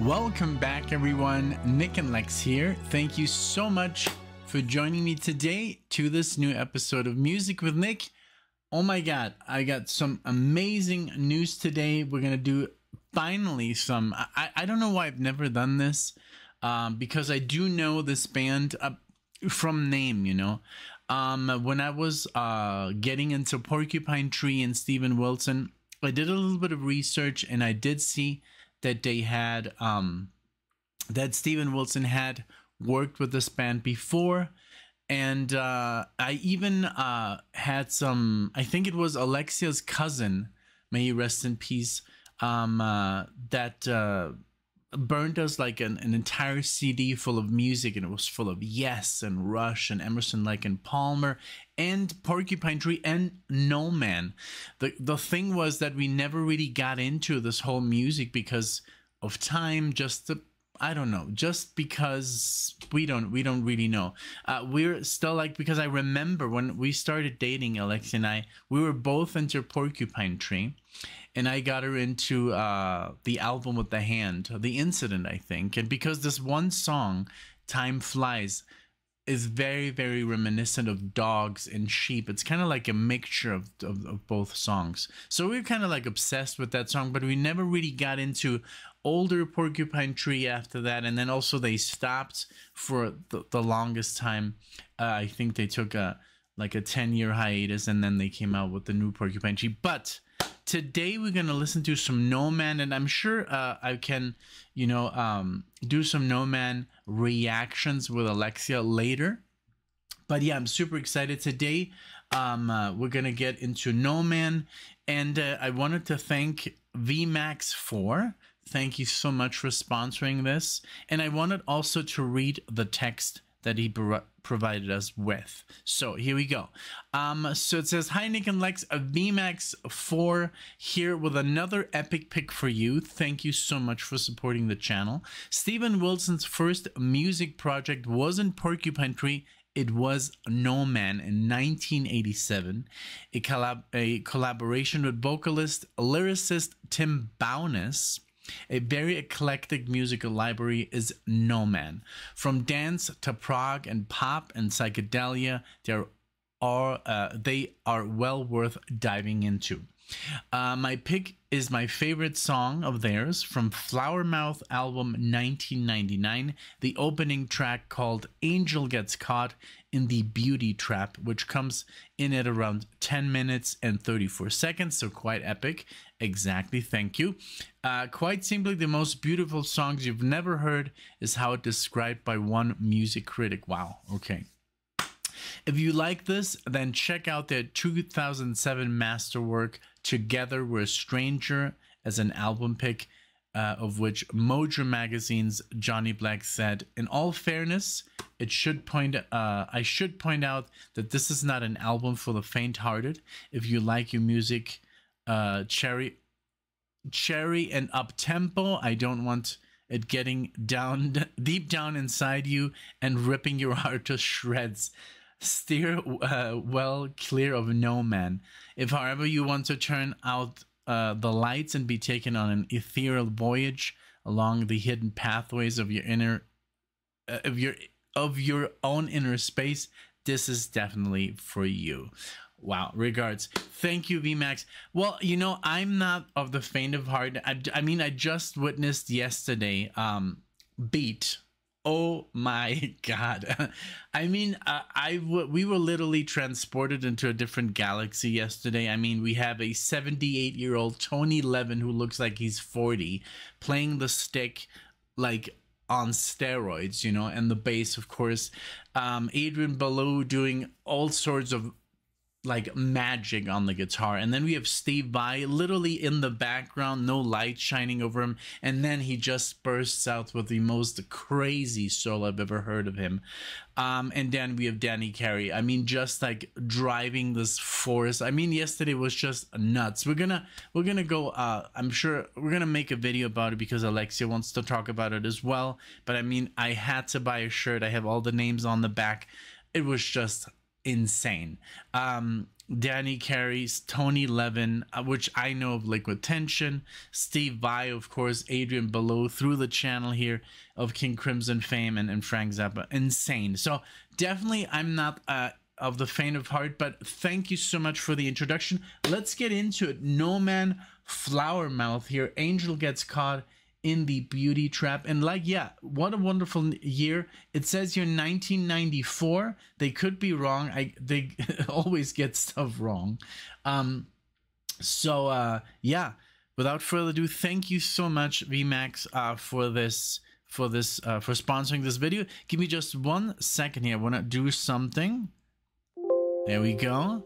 Welcome back, everyone. Nick and Lex here. Thank you so much for joining me today to this new episode of Music with Nick. Oh my god, I got some amazing news today. We're gonna do finally some. I, I don't know why I've never done this um, because I do know this band uh, from name, you know. Um, when I was uh, getting into Porcupine Tree and Steven Wilson, I did a little bit of research and I did see that they had um that Steven Wilson had worked with this band before. And uh I even uh had some I think it was Alexia's cousin may he rest in peace um uh that uh burned us like an, an entire CD full of music, and it was full of Yes and Rush and Emerson, Lake and Palmer, and Porcupine Tree and No Man. The the thing was that we never really got into this whole music because of time, just the I don't know, just because we don't we don't really know. Uh, we're still like because I remember when we started dating, Alex and I, we were both into Porcupine Tree, and I got her into uh, the album with the hand, the incident, I think, and because this one song, "Time Flies," is very very reminiscent of dogs and sheep. It's kind of like a mixture of, of, of both songs. So we are kind of like obsessed with that song, but we never really got into older porcupine tree after that and then also they stopped for the, the longest time. Uh, i think they took a like a 10 year hiatus and then they came out with the new porcupine tree. But today we're gonna listen to some no man and i'm sure uh, i can you know um, do some no man reactions with alexia later. But yeah i'm super excited. Today um, uh, we're gonna get into no man and uh, i wanted to thank vmax 4 Thank you so much for sponsoring this. And I wanted also to read the text that he pro- provided us with. So here we go. Um, so it says, Hi, Nick and Lex, a VMAX 4 here with another epic pick for you. Thank you so much for supporting the channel. Steven Wilson's first music project wasn't Porcupine Tree. It was No Man in 1987, a, collab- a collaboration with vocalist, lyricist Tim Bowness a very eclectic musical library is No Man. From dance to prog and pop and psychedelia, there are uh, they are well worth diving into. Uh, my pick is my favorite song of theirs from Flowermouth album 1999, the opening track called Angel Gets Caught in the Beauty Trap, which comes in at around 10 minutes and 34 seconds, so quite epic. Exactly, thank you. Uh, quite simply, the most beautiful songs you've never heard is how it described by one music critic. Wow, okay. If you like this, then check out their 2007 masterwork, Together We're a Stranger, as an album pick, uh, of which Mojo Magazine's Johnny Black said, In all fairness, it should point uh, I should point out that this is not an album for the faint-hearted. If you like your music, uh, cherry, cherry and up tempo, I don't want it getting down deep down inside you and ripping your heart to shreds steer uh, well clear of no man. If, however, you want to turn out uh, the lights and be taken on an ethereal voyage along the hidden pathways of your inner, uh, of your of your own inner space, this is definitely for you. Wow. Regards. Thank you, VMAX. Well, you know, I'm not of the faint of heart. I, I mean, I just witnessed yesterday um, Beat Oh my god! I mean, uh, I we were literally transported into a different galaxy yesterday. I mean, we have a 78 year old Tony Levin who looks like he's 40 playing the stick like on steroids, you know, and the bass, of course. Um, Adrian Belew doing all sorts of like magic on the guitar. And then we have steve vai literally in the background no light shining over him. And then he just bursts out with the most crazy solo i've ever heard of him. Um, and then we have danny carey. I mean just like driving this force i mean yesterday was just nuts. We're gonna we're gonna go uh, i'm sure we're gonna make a video about it because alexia wants to talk about it as well. But i mean i had to buy a shirt. I have all the names on the back. It was just insane. Um, Danny Carey's, Tony Levin, uh, which I know of Liquid Tension, Steve Vai, of course, Adrian Belew through the channel here of King Crimson fame and, and Frank Zappa. Insane. So definitely I'm not uh, of the faint of heart, but thank you so much for the introduction. Let's get into it. No Man Flowermouth here. Angel gets caught in the beauty trap. And like yeah what a wonderful year. It says here 1994 they could be wrong. I they always get stuff wrong. Um so uh yeah without further ado thank you so much vmax uh for this for this uh for sponsoring this video. Give me just one second here. I want to do something. There we go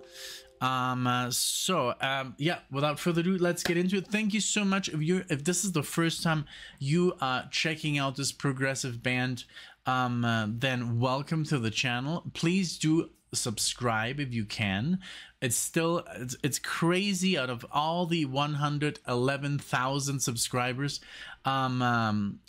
um uh, so um yeah without further ado let's get into it. Thank you so much. If you if this is the first time you are checking out this progressive band um uh, then welcome to the channel. Please do subscribe if you can. It's still it's, it's crazy out of all the 111,000 subscribers um, um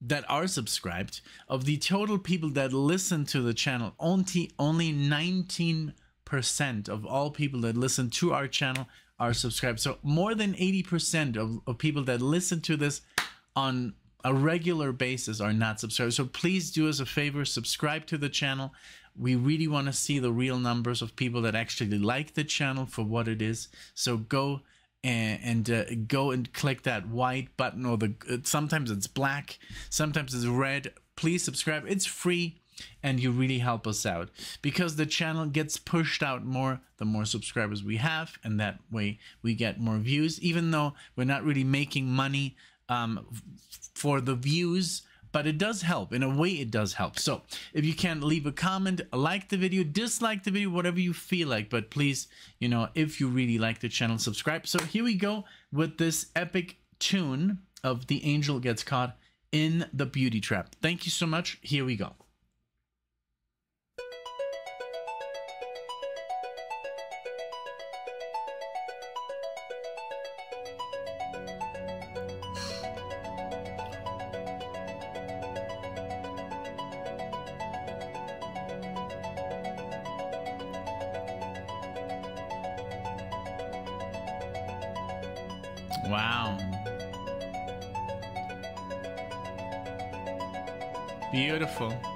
that are subscribed of the total people that listen to the channel only only 19 percent of all people that listen to our channel are subscribed. So more than 80% of, of people that listen to this on a regular basis are not subscribed. So please do us a favor, subscribe to the channel. We really want to see the real numbers of people that actually like the channel for what it is. So go and, and uh, go and click that white button or the sometimes it's black, sometimes it's red. Please subscribe. It's free and you really help us out. Because the channel gets pushed out more the more subscribers we have and that way we get more views even though we're not really making money um, for the views but it does help. In a way it does help. So if you can leave a comment like the video dislike the video whatever you feel like but please you know if you really like the channel subscribe. So here we go with this epic tune of the angel gets caught in the beauty trap. Thank you so much. Here we go Beautiful.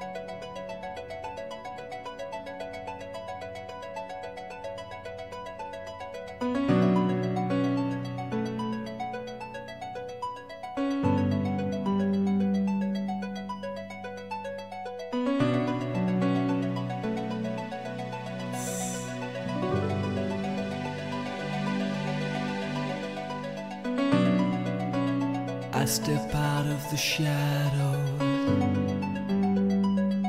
Shadows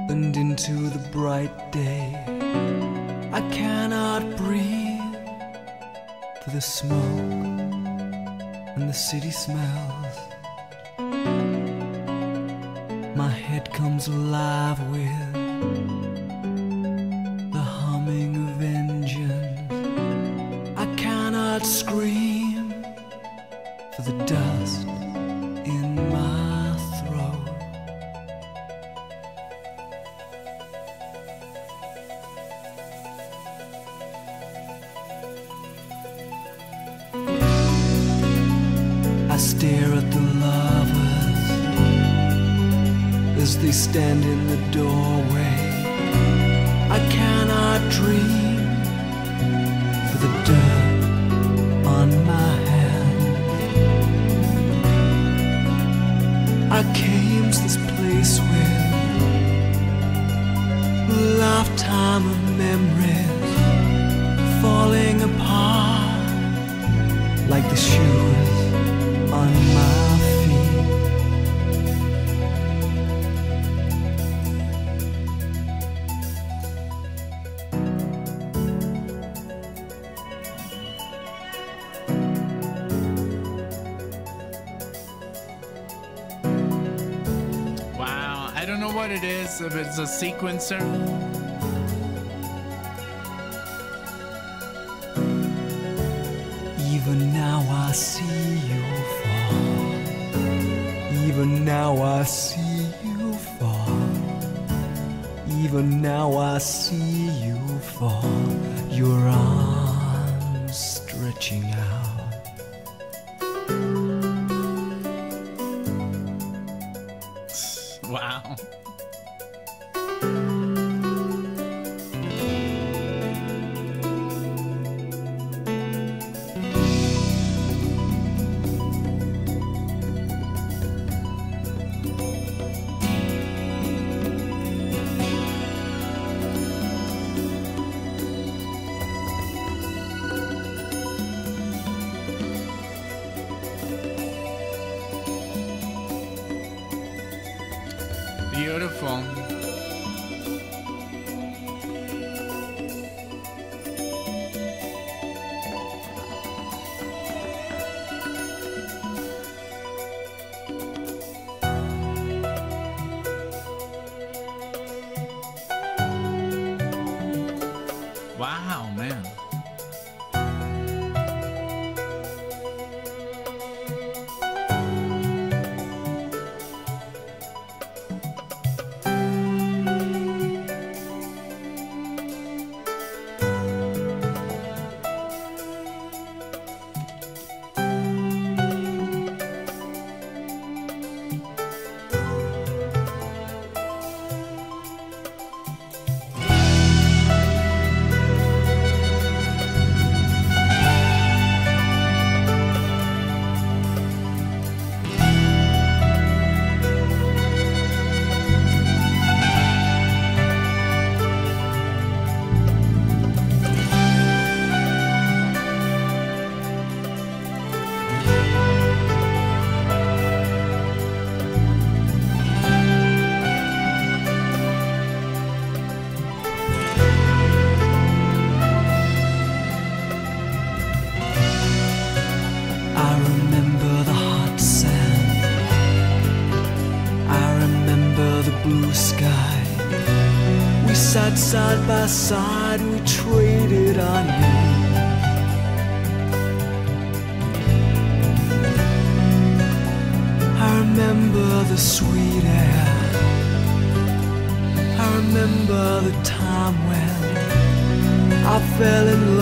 and into the bright day. I cannot breathe for the smoke and the city smells. My head comes alive with the humming of engines. I cannot scream if it's a sequencer. Even now I see you fall. Even now I see you fall. Even now I see you fall. your arms stretching out. Wow. Side we traded our names. I remember the sweet air. I remember the time when I fell in love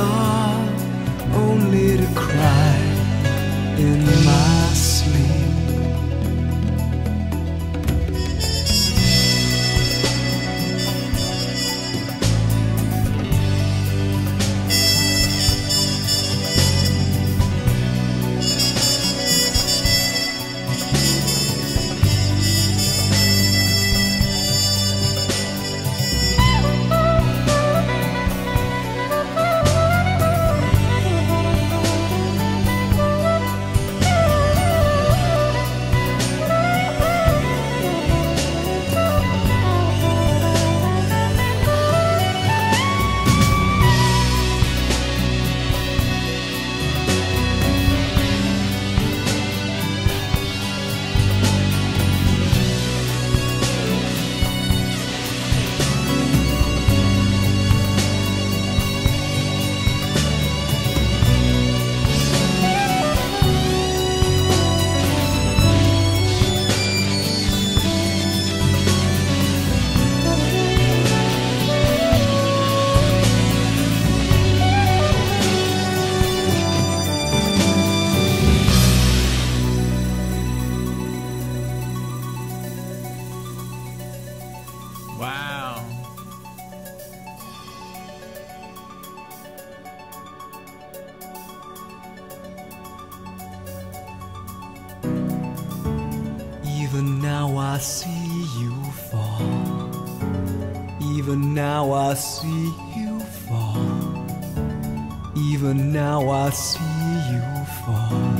see you fall.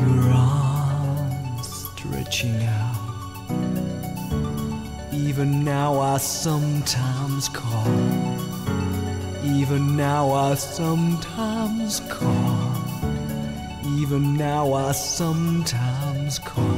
Your arms stretching out. Even now I sometimes call. Even now I sometimes call. Even now I sometimes call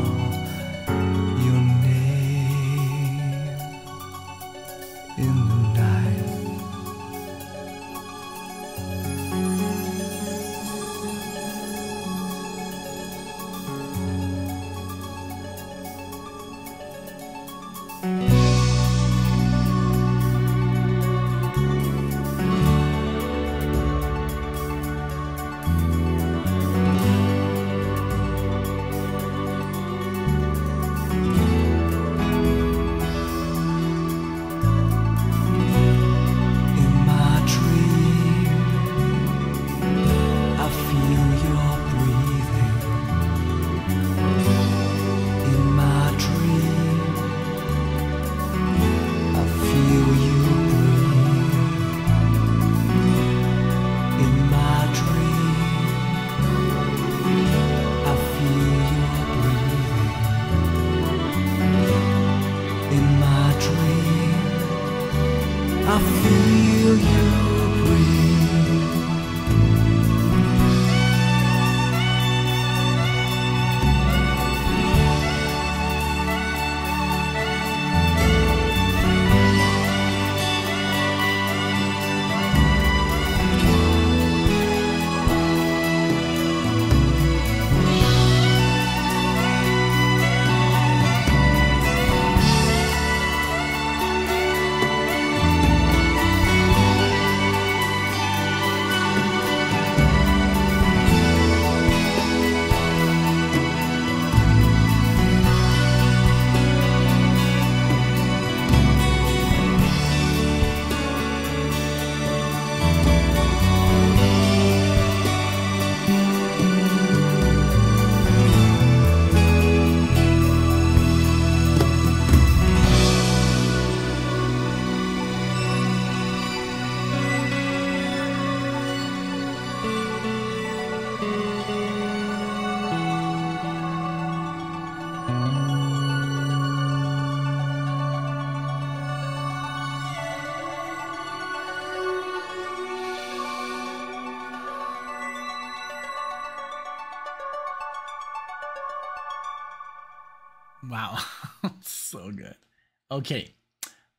Okay.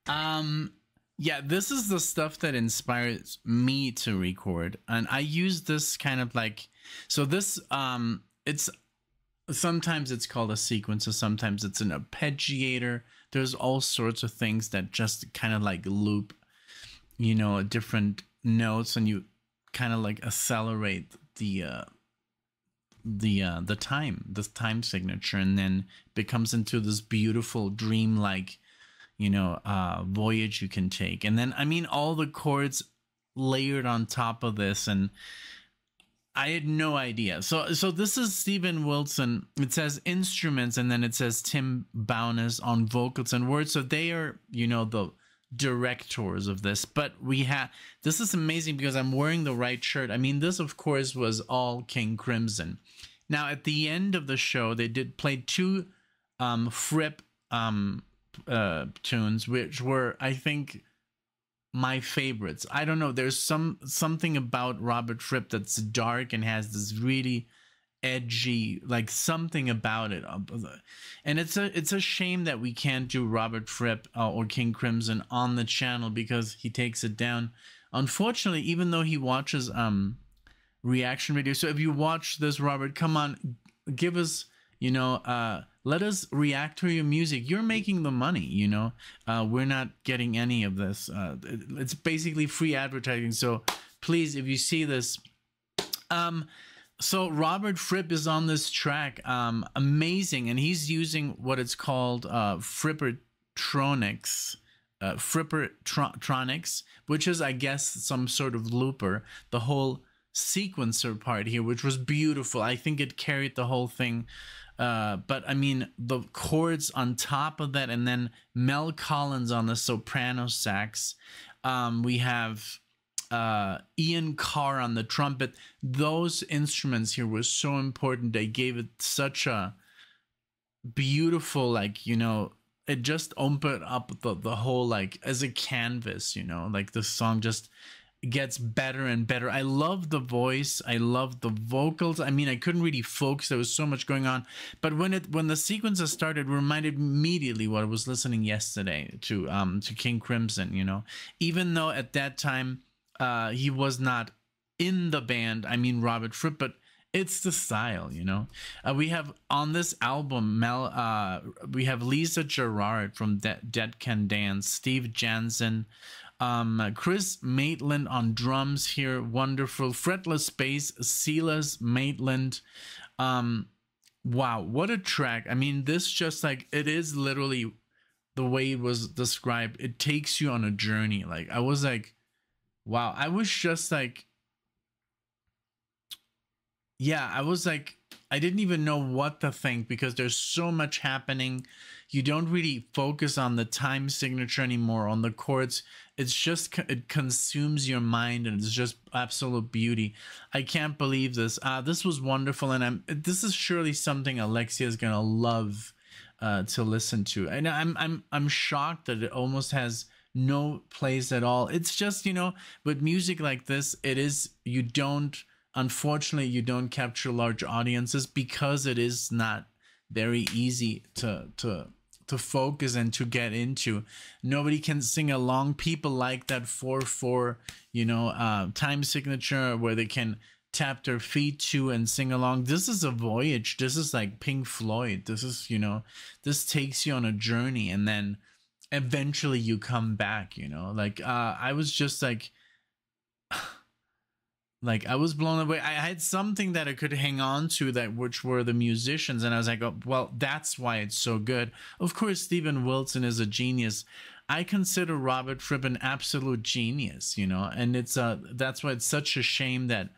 Um yeah, this is the stuff that inspires me to record. And I use this kind of like so this um it's sometimes it's called a sequencer, sometimes it's an arpeggiator. There's all sorts of things that just kind of like loop, you know, different notes and you kind of like accelerate the uh the uh the time the time signature and then becomes into this beautiful dream-like you know uh voyage you can take. And then i mean all the chords layered on top of this and i had no idea. So so this is Steven wilson. It says instruments and then it says tim bowness on vocals and words. So they are you know the directors of this. But we have this is amazing because i'm wearing the right shirt. I mean this of course was all king crimson. Now at the end of the show they did play two um fripp um uh tunes which were i think my favorites. I don't know there's some something about robert fripp that's dark and has this really edgy like something about it. And it's a it's a shame that we can't do robert fripp uh, or king crimson on the channel because he takes it down. Unfortunately even though he watches um reaction videos, so if you watch this robert come on give us you know uh let us react to your music you're making the money you know uh we're not getting any of this uh it's basically free advertising so please if you see this um so Robert Fripp is on this track, um, amazing, and he's using what it's called uh, Frippertronics, uh, Frippertronics, which is, I guess, some sort of looper. The whole sequencer part here, which was beautiful. I think it carried the whole thing. Uh, but I mean, the chords on top of that, and then Mel Collins on the soprano sax. Um, we have uh, Ian Carr on the trumpet. Those instruments here were so important. They gave it such a beautiful, like, you know, it just opened up the, the whole, like, as a canvas, you know, like the song just gets better and better. I love the voice. I love the vocals. I mean, I couldn't really focus. There was so much going on. But when it when the sequences started, reminded immediately what I was listening yesterday to um to King Crimson, you know. Even though at that time uh, he was not in the band. I mean Robert Fripp, but it's the style, you know. Uh, we have on this album, Mel. Uh, we have Lisa Gerrard from De- Dead Can Dance, Steve Jansen, um, Chris Maitland on drums here, wonderful. Fretless bass, Silas Maitland. Um, wow, what a track! I mean, this just like it is literally the way it was described. It takes you on a journey. Like I was like Wow, I was just like Yeah, I was like I didn't even know what to think because there's so much happening. You don't really focus on the time signature anymore on the chords. It's just it consumes your mind and it's just absolute beauty. I can't believe this. Uh this was wonderful and I'm this is surely something Alexia is to love uh to listen to. And I'm I'm I'm shocked that it almost has no place at all. It's just, you know, with music like this, it is, you don't, unfortunately, you don't capture large audiences because it is not very easy to, to, to focus and to get into. Nobody can sing along. People like that 4 4, you know, uh, time signature where they can tap their feet to and sing along. This is a voyage. This is like Pink Floyd. This is, you know, this takes you on a journey and then eventually you come back you know like uh i was just like like i was blown away i had something that i could hang on to that which were the musicians and i was like oh, well that's why it's so good of course Steven wilson is a genius i consider robert fripp an absolute genius you know and it's uh that's why it's such a shame that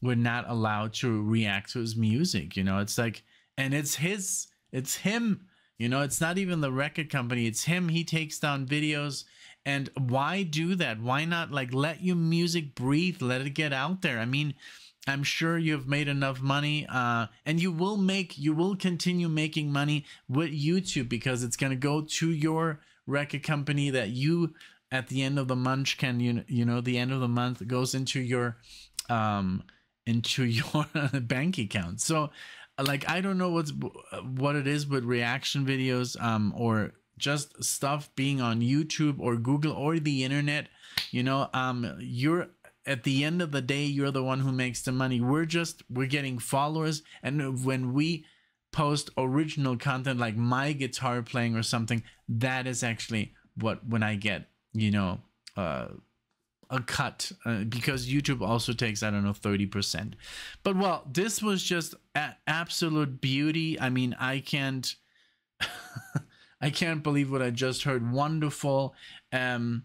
we're not allowed to react to his music you know it's like and it's his it's him you know, it's not even the record company, it's him. He takes down videos. And why do that? Why not like let your music breathe, let it get out there? I mean, I'm sure you've made enough money, uh, and you will make, you will continue making money with YouTube because it's going to go to your record company that you, at the end of the month, can you you know the end of the month goes into your, um, into your bank account. So like I don't know what's what it is with reaction videos um or just stuff being on YouTube or Google or the internet. You know, um, you're at the end of the day, you're the one who makes the money. We're just we're getting followers, and when we post original content like my guitar playing or something, that is actually what when I get you know uh, a cut uh, because YouTube also takes I don't know 30%. But well, this was just absolute beauty. I mean, I can't I can't believe what I just heard. Wonderful. Um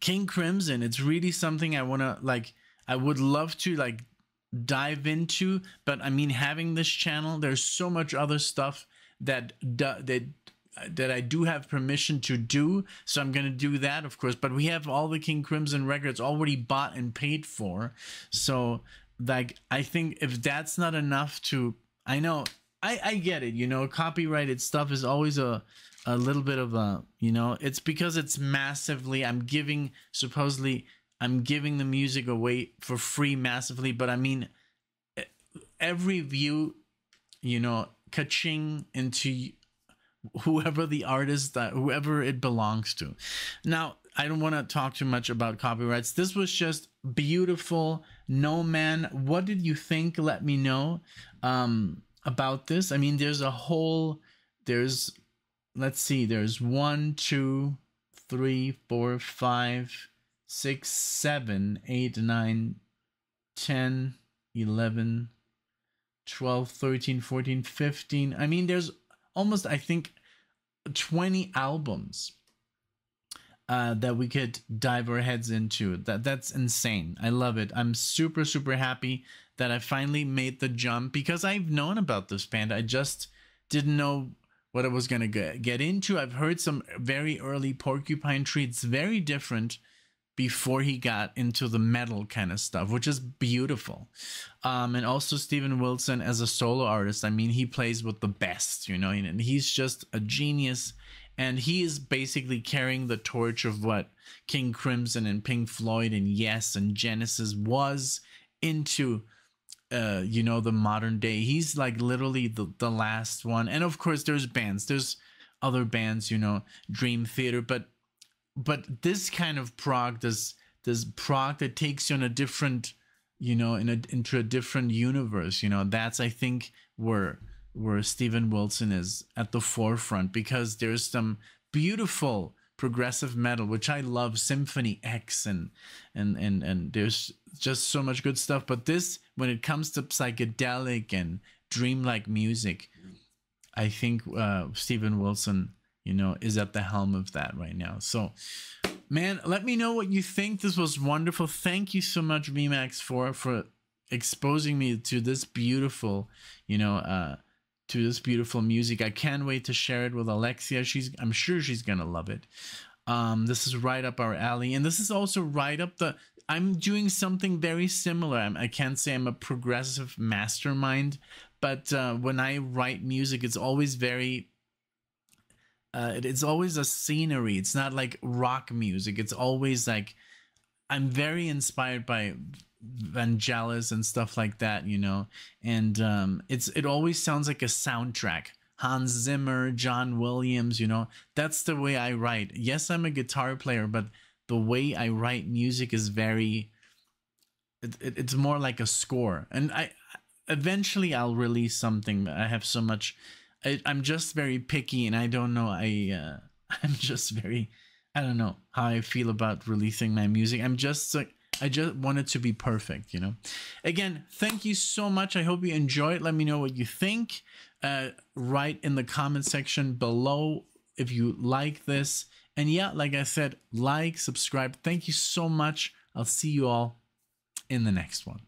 King Crimson, it's really something I want to like I would love to like dive into, but I mean having this channel, there's so much other stuff that that that I do have permission to do. So I'm going to do that, of course. But we have all the King Crimson records already bought and paid for. So, like, I think if that's not enough to, I know, I, I get it. You know, copyrighted stuff is always a, a little bit of a, you know, it's because it's massively, I'm giving, supposedly, I'm giving the music away for free massively. But I mean, every view, you know, kaching into whoever the artist that whoever it belongs to. Now, I don't want to talk too much about copyrights. This was just beautiful. No man, what did you think? Let me know um, about this. I mean, there's a whole, there's, let's see, there's one, two, three, four, five, six, seven, eight, nine, 10, 11, 12, 13, 14, 15. I mean, there's almost I think 20 albums uh, that we could dive our heads into. That that's insane. I love it. I'm super super happy that I finally made the jump because I've known about this band. I just didn't know what I was gonna get into. I've heard some very early Porcupine Tree. It's very different before he got into the metal kind of stuff, which is beautiful. Um, and also Steven Wilson as a solo artist. I mean, he plays with the best, you know, and he's just a genius. And he is basically carrying the torch of what King Crimson and Pink Floyd and Yes and Genesis was into uh, you know, the modern day. He's like literally the, the last one. And of course there's bands. There's other bands, you know, Dream Theater, but but this kind of prog does does prog that takes you on a different you know in a into a different universe you know that's i think where where steven wilson is at the forefront because there's some beautiful progressive metal which i love symphony x and and and and there's just so much good stuff but this when it comes to psychedelic and dreamlike music i think uh steven wilson you know, is at the helm of that right now. So, man, let me know what you think. This was wonderful. Thank you so much, VMAX, for for exposing me to this beautiful, you know, uh, to this beautiful music. I can't wait to share it with Alexia. She's, I'm sure she's gonna love it. Um, this is right up our alley, and this is also right up the. I'm doing something very similar. I'm, I can't say I'm a progressive mastermind, but uh, when I write music, it's always very uh, it, it's always a scenery. It's not like rock music. It's always like I'm very inspired by Vangelis and stuff like that, you know. And um, it's it always sounds like a soundtrack. Hans Zimmer, John Williams, you know. That's the way I write. Yes, I'm a guitar player, but the way I write music is very. It, it, it's more like a score, and I eventually I'll release something. I have so much I, am just very picky, and I don't know. I uh, I'm just very, I don't know how I feel about releasing my music. I'm just like. I just want it to be perfect, you know. Again, thank you so much. I hope you enjoy it. Let me know what you think. Uh, write in the comment section below if you like this. And yeah, like I said, like, subscribe. Thank you so much. I'll see you all in the next one.